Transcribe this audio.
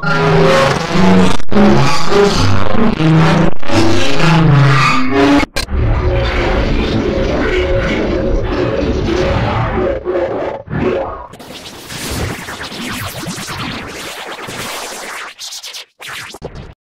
Ah!